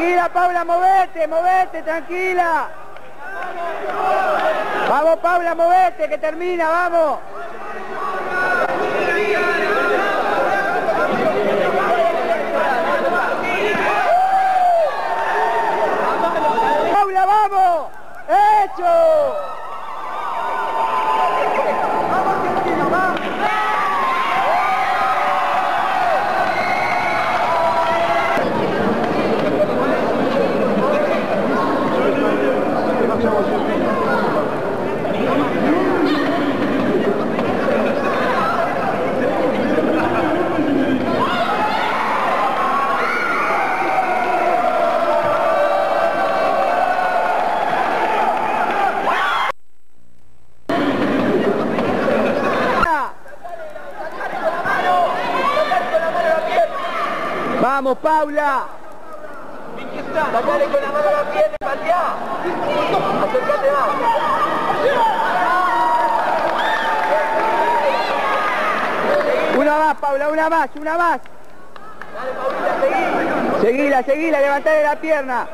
Tranquila, Paula, movete, movete, tranquila. Vamos, Paula, movete, que termina, vamos. Paula, vamos. ¡Hecho! Vamos, Paula. Con la mano la pierna. Acércate más. Una más, Paula, una más, una más. Dale, Paulita, seguí. Seguila, seguila, levantale la pierna.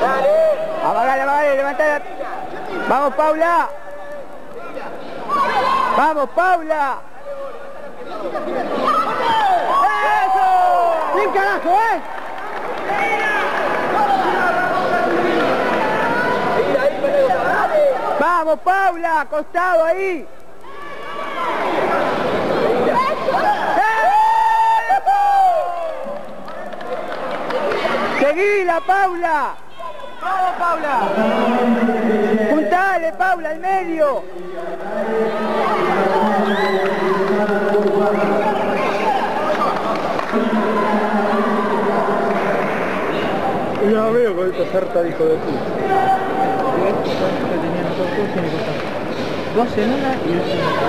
Dale. Amagale, amagale, levantale la... Vamos, Paula. Vamos, Paula. ¡Bien carajo, eh! Vamos, Paula, acostado ahí. Seguila, Paula. Vamos, Paula. Juntale, Paula, al medio. Sarta de hijo de puta. Dos en una y dos en otra.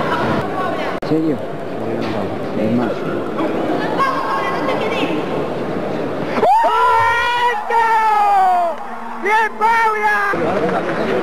¿En serio? Es más. ¡Bien, Paula!